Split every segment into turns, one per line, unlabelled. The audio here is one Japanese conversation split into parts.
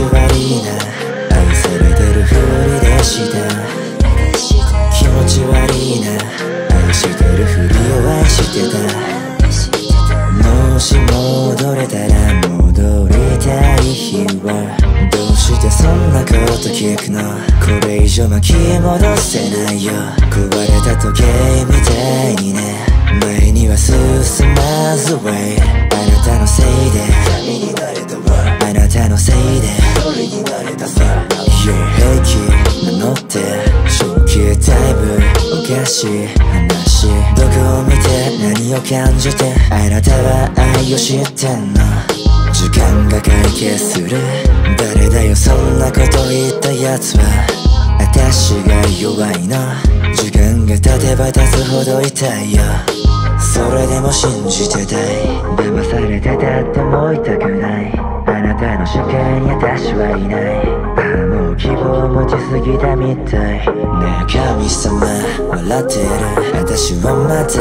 ち悪いな。愛されてるふりでした。気持ち悪いな。愛してるふりを愛してた。もし戻れたら戻りたい日は。どうしてそんなこと聞くの？これ以上巻き戻せないよ。壊れた時計みたいにね。前には進まず w a おかしい話どこを見て何を感じてあなたは愛を知ってんの時間が解決する誰だよそんなこと言ったやつは私が弱いの時間が経てば経つほど痛いよ。それでも信じてたい。騙されてたって思いたくない。あなたの視界に私はいない。持ちすぎたみたい。ねえ神様笑ってる。私はまた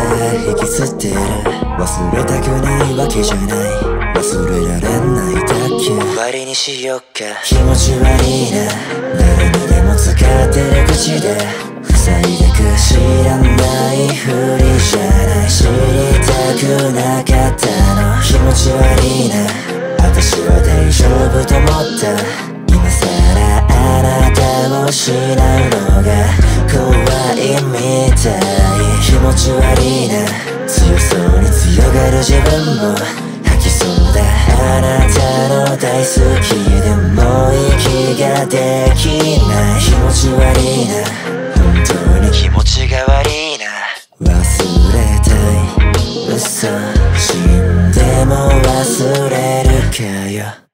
引きつってる。忘れたくないわけじゃない。忘れられないだけ。終わりにしよっか。気持ち悪いな誰にでも使ってる口で。塞いでく知らないふりじゃない。知りたくなかったの。気持ち悪いな失うのが怖いみたい気持ち悪いな強そうに強がる自分も吐きそうだあなたの大好きでも息ができない気持ち悪いな。本当に気持ちが悪いな。忘れたい。嘘死んでも忘れるかよ。